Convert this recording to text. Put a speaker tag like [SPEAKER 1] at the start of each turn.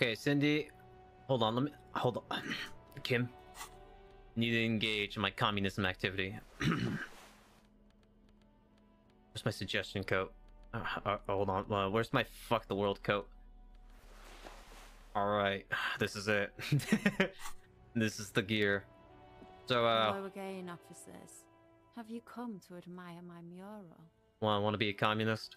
[SPEAKER 1] Okay, Cindy. Hold on. Let me hold on. Kim. Need to engage in my communism activity. Where's my suggestion coat? Uh, uh, hold on. Uh, where's my fuck the world coat? All right, this is it. this is the gear. So, uh,
[SPEAKER 2] Hello again, officers. Have you come to admire my mural?
[SPEAKER 1] well, I want to be a communist.